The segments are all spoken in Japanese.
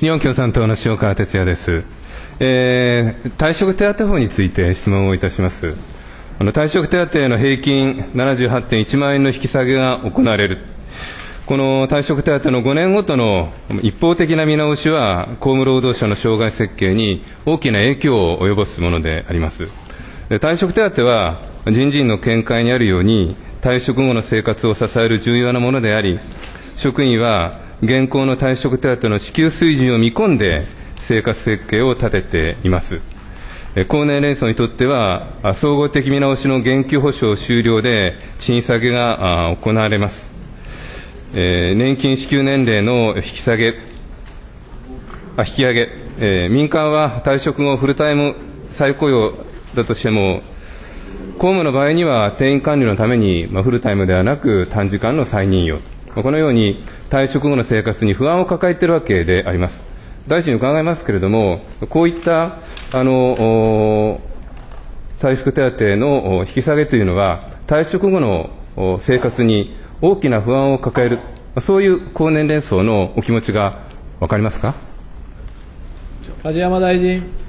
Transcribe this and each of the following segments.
日本共産党の塩川哲也です、えー、退職手当法について質問をいたします。あの退職手当の平均78.1万円の引き下げが行われる。この退職手当の5年ごとの一方的な見直しは公務労働者の障害設計に大きな影響を及ぼすものであります。退職手当は人事院の見解にあるように退職後の生活を支える重要なものであり職員は現行の退職手当の支給水準を見込んで生活設計を立てています。高年連層にとっては、総合的見直しの減給保障終了で賃下げが行われます。年金支給年齢の引き下げ、あ引き上げ、え民間は退職後フルタイム再雇用だとしても、公務の場合には定員管理のために、まあ、フルタイムではなく短時間の再任用。このように退職後の生活に不安を抱えているわけであります。大臣に伺いますけれども、こういったあの退職手当の引き下げというのは、退職後の生活に大きな不安を抱える、そういう高年齢層のお気持ちが分かりますか？梶山大臣。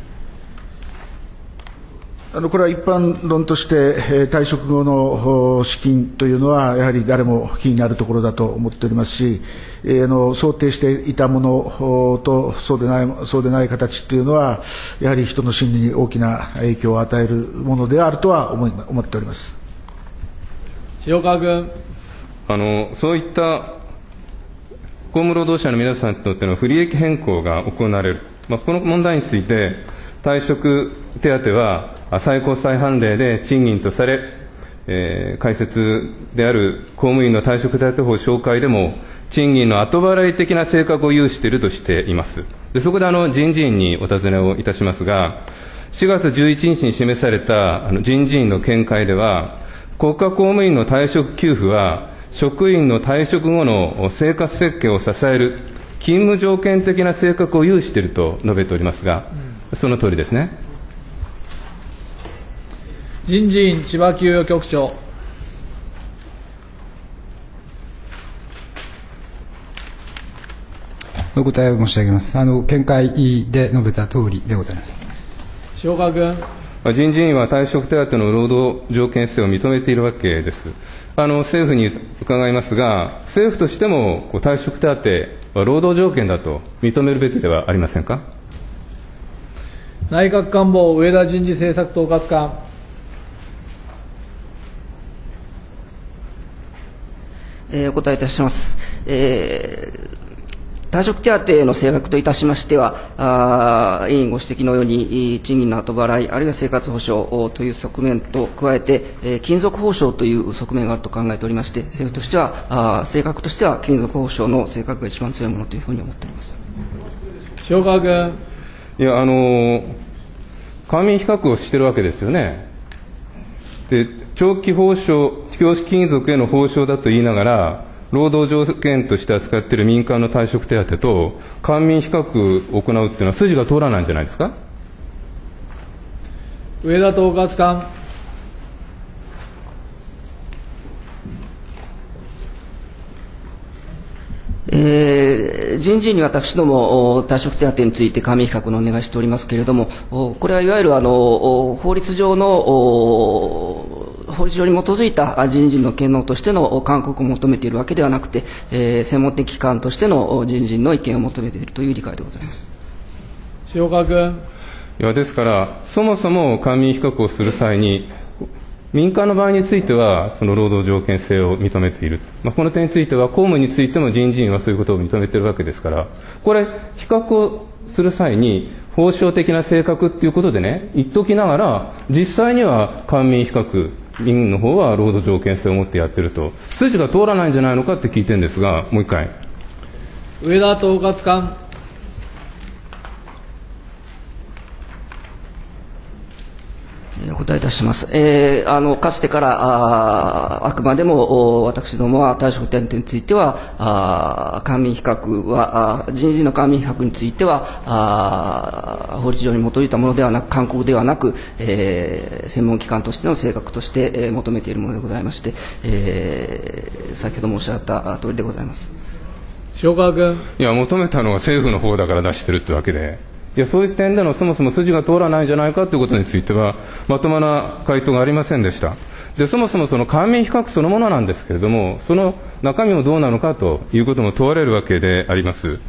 あのこれは一般論として、退職後の資金というのは、やはり誰も気になるところだと思っておりますし、あの想定していたものとそうでないそうでない形というのは、やはり人の心理に大きな影響を与えるものであるとは思い思っております塩川君あの。そういった公務労働者の皆さんにとっての不利益変更が行われる、まあ、この問題について、退職手当は最高裁判例で賃金とされ、えー、解説である公務員の退職手当法紹介でも、賃金の後払い的な性格を有しているとしています。でそこであの人事院にお尋ねをいたしますが、4月11日に示されたあの人事院の見解では、国家公務員の退職給付は、職員の退職後の生活設計を支える勤務条件的な性格を有していると述べておりますが、その通りですね。人事院千葉給与局長。お答えを申し上げます。あの見解で述べた通りでございます。塩川君。人事院は退職手当の労働条件性を認めているわけです。あの政府に伺いますが、政府としても退職手当は労働条件だと認めるべきではありませんか？内閣官房上田人事政策統括官。えー、お答えいたします。えー、退職手当の制約といたしましては、あ委員ご指摘のように、賃金の後払い、あるいは生活保障という側面と加えて、えー、金属報奨という側面があると考えておりまして、政府としては、あ性格としては金属報奨の性格が一番強いものというふうに思っております。塩川君。いや、あの、官民比較をしてるわけですよね。で、長期報奨、教師金属への報奨だと言いながら、労働条件として扱っている民間の退職手当と、官民比較を行うっていうのは筋が通らないんじゃないですか？上田統括官。えー、人事に私ども退職手当について加盟比較のお願いしておりますけれども、これはいわゆるあの法律上の法律上に基づいた人事の権能としての勧告を求めているわけではなくて、えー、専門的機関としての人事の意見を求めているという理解でございます塩川君。いやですから、そもそも官民比較をする際に、民間の場合については、その労働条件性を認めている、まあ、この点については、公務についても人事院はそういうことを認めているわけですから、これ、比較をする際に、法省的な性格っていうことでね、言っておきながら、実際には官民比較、民の方は労働条件性を持ってやってると、筋が通らないんじゃないのかって聞いてるんですが、もう一回。上田統括官。お答えいたします。えー、あの、かつてから、ああくまでも、私どもは退職点については、あ官民比較は、あ人事の官民比較については、あ法律上に基づいたものではなく、勧告ではなく、えー、専門機関としての性格として、えー、求めているものでございまして、えー、先ほど申し上げた通りでございます。塩川君、いや、求めたのは政府の方だから出してるってわけで、いや、そういう点でのそもそも筋が通らないんじゃないかということについては、まともな回答がありませんでした。で、そもそもその官民比較そのものなんですけれども、その中身もどうなのかということも問われるわけであります。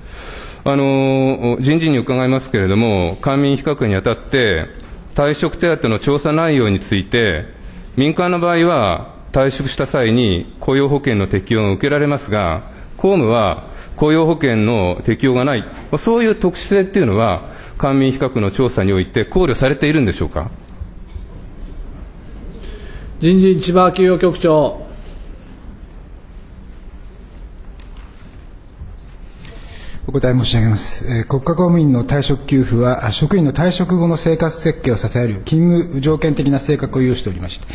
あの、人事に伺いますけれども、官民比較にあたって、退職手当の調査内容について、民間の場合は退職した際に雇用保険の適用が受けられますが、公務は雇用保険の適用がない、そういう特殊性っていうのは、官民比較の調査において考慮されているんでしょうか？人事千葉企業局長、答え申し上げます。えー国家公務員の退職給付は、職員の退職後の生活設計を支える勤務条件的な性格を有しておりまして、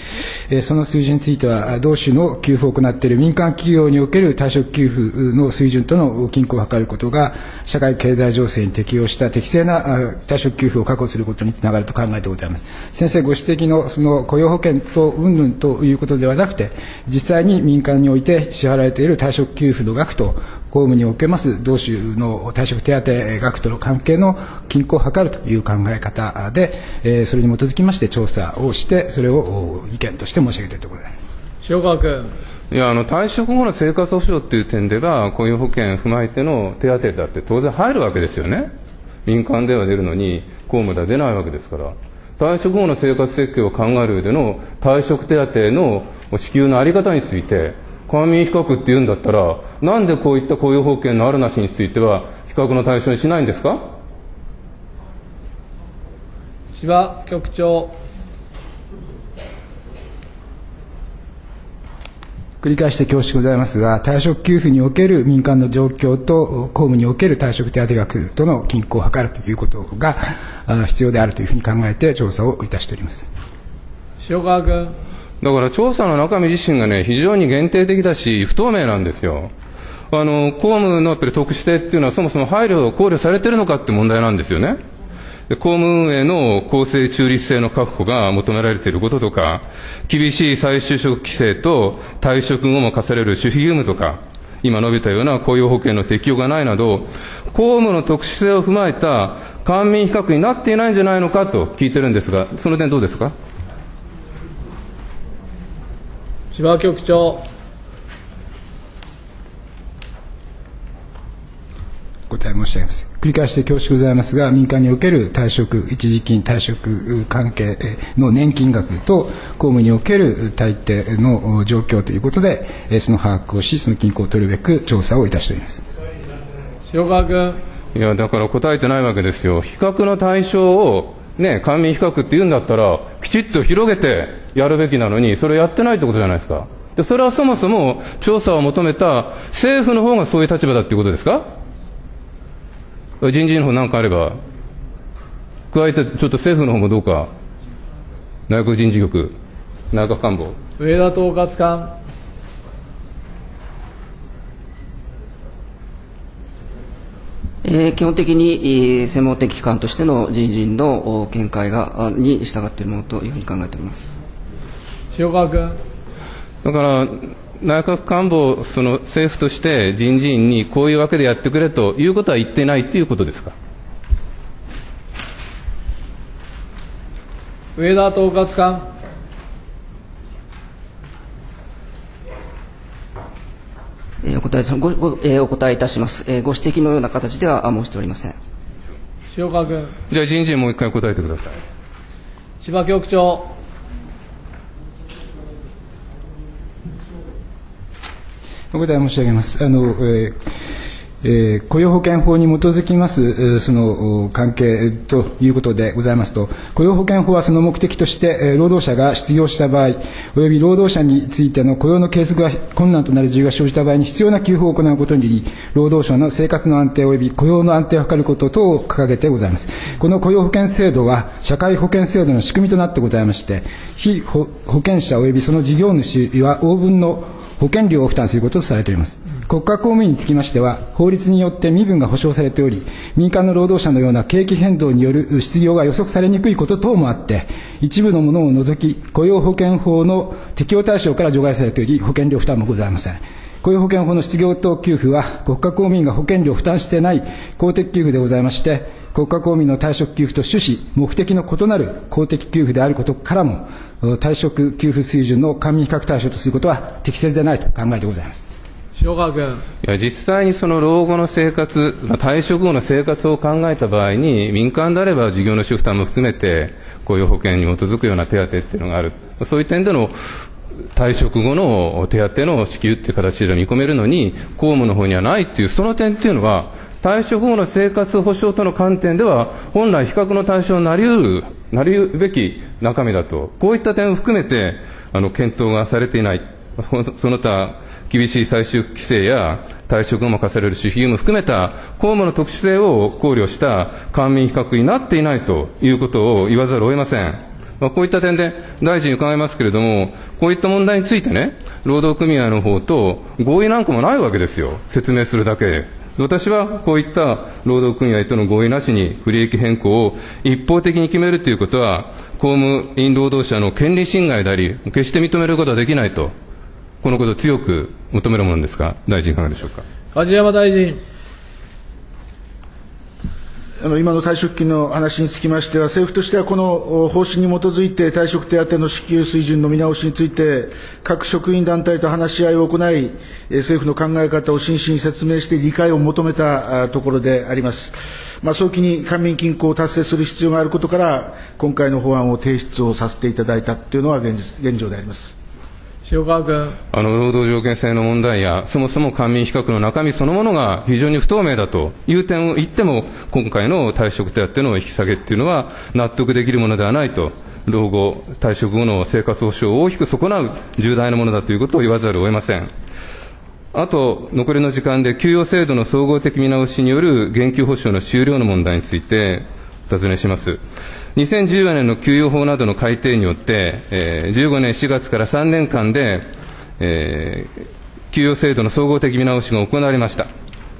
えーその水準については、同種の給付を行っている民間企業における退職給付の水準との均衡を図ることが、社会経済情勢に適応した適正な退職給付を確保することにつながると考えてございます。先生ご指摘のその雇用保険と云々ということではなくて、実際に民間において支払われている退職給付の額と、公務におけます同種の退職手当額との関係の均衡を図るという考え方で、えーそれに基づきまして調査をして、それを意見として申し上げたいところでございます。塩川君、いや、あの、退職後の生活保障っていう点では、雇用保険を踏まえての手当だって当然入るわけですよね。民間では出るのに、公務では出ないわけですから。退職後の生活設計を考える上での退職手当の支給のあり方について、官民比較って言うんだったら、なんでこういった雇用保険のあるなしについては、比較の対象にしないんですか？千葉局長、繰り返して恐縮ございますが、退職給付における民間の状況と公務における退職手当額との均衡を図るということがあ必要であるというふうに考えて調査をいたしております。塩川君、だから調査の中身自身がね、非常に限定的だし、不透明なんですよ。あの、公務のやっぱり特殊性っていうのはそもそも配慮を考慮されてるのかって問題なんですよね。で公務運営の公正中立性の確保が求められていることとか、厳しい再就職規制と退職後も課される守秘義務とか、今述べたような雇用保険の適用がないなど、公務の特殊性を踏まえた官民比較になっていないんじゃないのかと聞いてるんですが、その点どうですか？千葉局長、お答え申し上げます。繰り返して恐縮ございますが、民間における退職、一時金、退職関係の年金額と、公務における大抵の状況ということで、えーその把握をし、その均衡を取るべく調査をいたしております。塩川君、いや、だから答えてないわけですよ。比較の対象を、ね、官民比較って言うんだったら、きちっと広げてやるべきなのに、それやってないってことじゃないですか。で、それはそもそも調査を求めた政府の方がそういう立場だっていうことですか？人事の方なんかあれば、加えてちょっと政府の方もどうか、内閣人事局、内閣官房、上田統括官、えー基本的に、えー専門的機関としての人事のお見解があに従っているものというふうに考えております。塩川君、だから、内閣官房、その政府として人事院にこういうわけでやってくれということは言ってないということですか？上田統括官、えーお答えごごえーお答えいたします。えーご指摘のような形ではあ申しておりません。塩川君、じゃあ人事院もう一回答えてください。千葉局長、お答え申し上げます。あの、えーえー雇用保険法に基づきます、その関係ということでございますと、雇用保険法はその目的として、労働者が失業した場合、および労働者についての雇用の継続が困難となる事由が生じた場合に必要な給付を行うことにより、労働者の生活の安定および雇用の安定を図ること等を掲げてございます。この雇用保険制度は、社会保険制度の仕組みとなってございまして、被保険者およびその事業主は応分の保険料を負担することとされております。国家公務員につきましては、法律によって身分が保障されており、民間の労働者のような景気変動による失業が予測されにくいこと等もあって、一部のものを除き、雇用保険法の適用対象から除外されており、保険料負担もございません。雇用保険法の失業等給付は、国家公務員が保険料を負担してない公的給付でございまして、国家公務員の退職給付と趣旨、目的の異なる公的給付であることからも、退職給付水準の官民比較対象とすることは適切でないと考えてございます。塩川君。いや実際にその老後の生活、まあ退職後の生活を考えた場合に、民間であれば事業の主負担も含めて、雇用保険に基づくような手当っていうのがある、そういう点での退職後の手当の支給っていう形で見込めるのに、公務の方にはないっていう、その点っていうのは、退職後の生活保障との観点では、本来比較の対象になりうる、なりうべき中身だと、こういった点を含めて、あの、検討がされていない。その他、厳しい最終規制や退職後も課される守秘義務も含めた公務の特殊性を考慮した官民比較になっていないということを言わざるを得ません。まあ、こういった点で大臣に伺いますけれども、こういった問題についてね、労働組合の方と合意なんかもないわけですよ。説明するだけで。私はこういった労働組合との合意なしに不利益変更を一方的に決めるということは、公務員労働者の権利侵害であり、決して認めることはできないと、このことを強く求めるものですが、大臣いかがでしょうか？梶山大臣。あの今の退職金の話につきましては、政府としてはこの方針に基づいて退職手当の支給水準の見直しについて、各職員団体と話し合いを行い、えー政府の考え方を真摯に説明して理解を求めたあところであります。まあ、早期に官民均衡を達成する必要があることから、今回の法案を提出をさせていただいたというのは現実現状であります。塩川君。あの、労働条件性の問題や、そもそも官民比較の中身そのものが非常に不透明だという点を言っても、今回の退職手当の引き下げっていうのは納得できるものではないと、老後、退職後の生活保障を大きく損なう重大なものだということを言わざるを得ません。あと、残りの時間で給与制度の総合的見直しによる減給保障の終了の問題について尋ねします。2014年の給与法などの改定によって、えー15年4月から3年間で、えー給与制度の総合的見直しが行われました。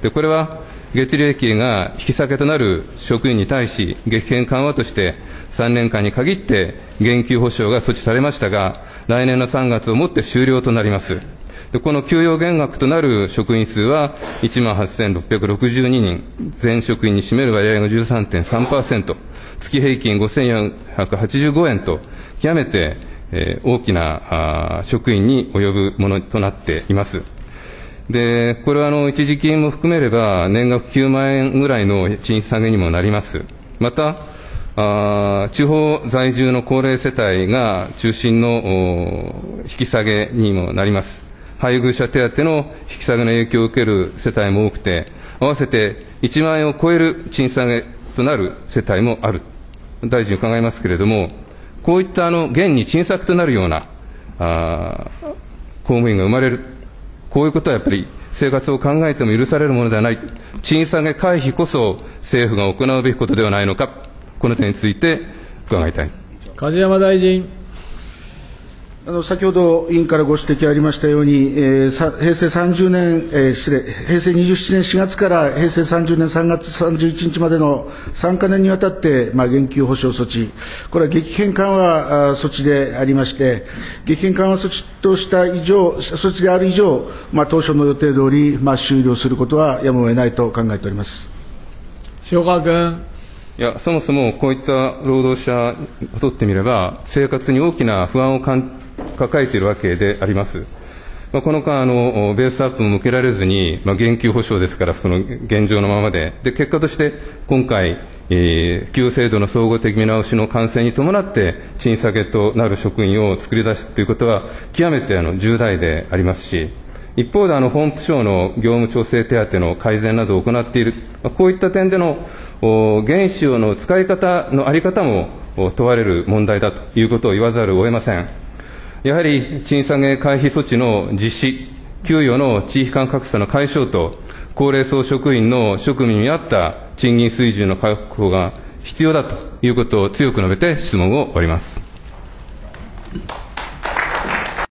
で、これは、月利益が引き下げとなる職員に対し、激変緩和として3年間に限って減給保障が措置されましたが、来年の3月をもって終了となります。でこの給与減額となる職員数は1万8662人、全職員に占める割合が13.3%、月平均5485円と、極めて、えー大きなあ職員に及ぶものとなっています。で、これはあの一時金も含めれば、年額9万円ぐらいの賃下げにもなります。また、あ地方在住の高齢世帯が中心の引き下げにもなります。配偶者手当の引き下げの影響を受ける世帯も多くて、合わせて1万円を超える賃下げとなる世帯もある。大臣伺いますけれども、こういったあの現に賃削となるようなあ公務員が生まれる、こういうことはやっぱり生活を考えても許されるものではない、賃下げ回避こそ政府が行うべきことではないのか、この点について伺いたい。梶山大臣。あの先ほど委員からご指摘ありましたように、えー平成30年、えー失礼、平成27年4月から平成30年3月31日までの3か年にわたって、まあ、減給保障措置、これは激変緩和措置でありまして、激変緩和措置とした以上、措置である以上、まあ、当初の予定通り、まあ、終了することはやむを得ないと考えております。塩川君。いや、そもそもこういった労働者にとってみれば、生活に大きな不安をかん抱えているわけであります。まあ、この間あの、ベースアップも受けられずに、まあ、減給保障ですから、その現状のままで、で結果として今回、えー給与制度の総合的見直しの完成に伴って、賃下げとなる職員を作り出すということは、極めてあの重大でありますし、一方で、あの、本部省の業務調整手当の改善などを行っている、こういった点での、原資用の使い方のあり方も問われる問題だということを言わざるを得ません。やはり、賃下げ回避措置の実施、給与の地域間格差の解消と、高齢層職員の職務に合った賃金水準の確保が必要だということを強く述べて質問を終わります。